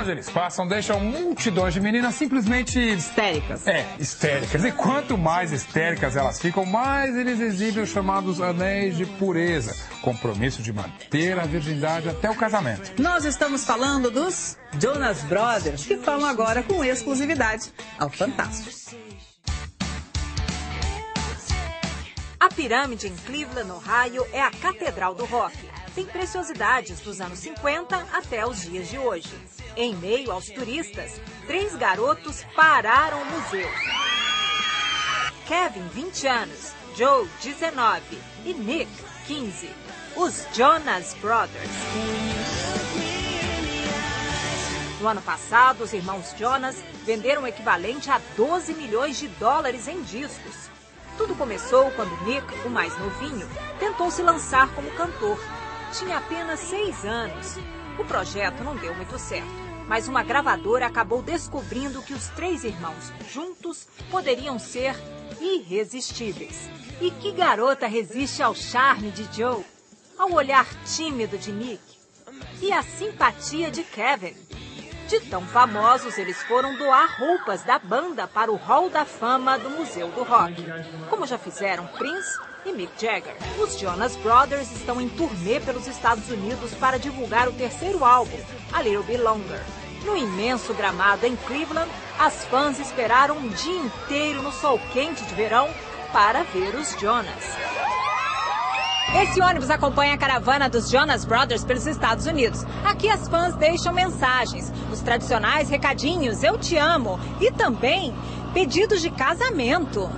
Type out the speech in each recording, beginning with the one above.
onde eles passam, deixam multidões de meninas simplesmente histéricas. É, histéricas. E quanto mais histéricas elas ficam, mais eles exibem os chamados anéis de pureza compromisso de manter a virgindade até o casamento. Nós estamos falando dos Jonas Brothers, que falam agora com exclusividade ao Fantástico. A pirâmide em Cleveland, Ohio, é a catedral do rock. Tem preciosidades dos anos 50 até os dias de hoje. Em meio aos turistas, três garotos pararam o museu. Kevin, 20 anos, Joe, 19 e Nick, 15. Os Jonas Brothers. No ano passado, os irmãos Jonas venderam o equivalente a 12 milhões de dólares em discos. Tudo começou quando Nick, o mais novinho, tentou se lançar como cantor. Tinha apenas seis anos. O projeto não deu muito certo, mas uma gravadora acabou descobrindo que os três irmãos juntos poderiam ser irresistíveis. E que garota resiste ao charme de Joe, ao olhar tímido de Nick e à simpatia de Kevin? De tão famosos, eles foram doar roupas da banda para o Hall da Fama do Museu do Rock, como já fizeram Prince e Mick Jagger. Os Jonas Brothers estão em turnê pelos Estados Unidos para divulgar o terceiro álbum, A Little Bit Longer. No imenso gramado em Cleveland, as fãs esperaram um dia inteiro no sol quente de verão para ver os Jonas. Esse ônibus acompanha a caravana dos Jonas Brothers pelos Estados Unidos. Aqui as fãs deixam mensagens, os tradicionais recadinhos Eu te amo e também pedidos de casamento.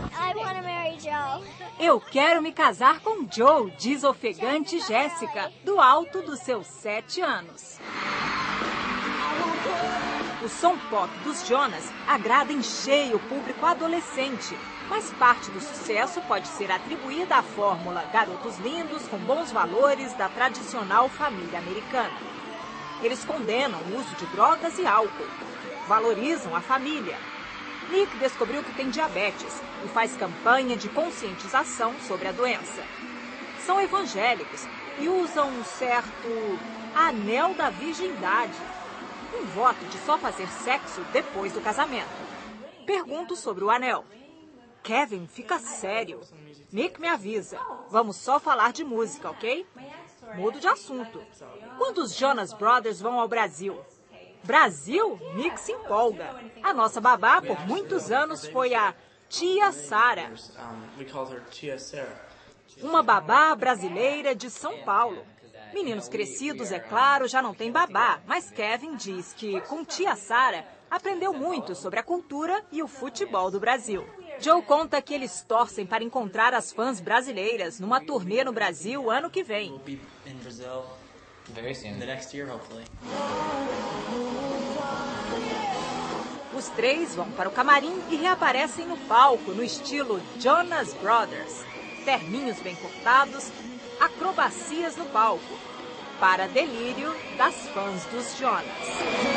Eu quero me casar com Joe, diz ofegante Jéssica, do alto dos seus sete anos. O som pop dos Jonas agrada em cheio o público adolescente, mas parte do sucesso pode ser atribuída à fórmula garotos lindos com bons valores da tradicional família americana. Eles condenam o uso de drogas e álcool, valorizam a família. Nick descobriu que tem diabetes e faz campanha de conscientização sobre a doença. São evangélicos e usam um certo anel da virgindade, um voto de só fazer sexo depois do casamento. Pergunto sobre o anel. Kevin, fica sério. Nick me avisa. Vamos só falar de música, ok? Mudo de assunto. Quando os Jonas Brothers vão ao Brasil? Brasil? Nick se empolga. A nossa babá por muitos anos foi a Tia Sara. Uma babá brasileira de São Paulo. Meninos crescidos, é claro, já não tem babá, mas Kevin diz que com Tia Sara aprendeu muito sobre a cultura e o futebol do Brasil. Joe conta que eles torcem para encontrar as fãs brasileiras numa turnê no Brasil ano que vem. Os três vão para o camarim e reaparecem no palco no estilo Jonas Brothers. Terninhos bem cortados, acrobacias no palco, para delírio das fãs dos Jonas.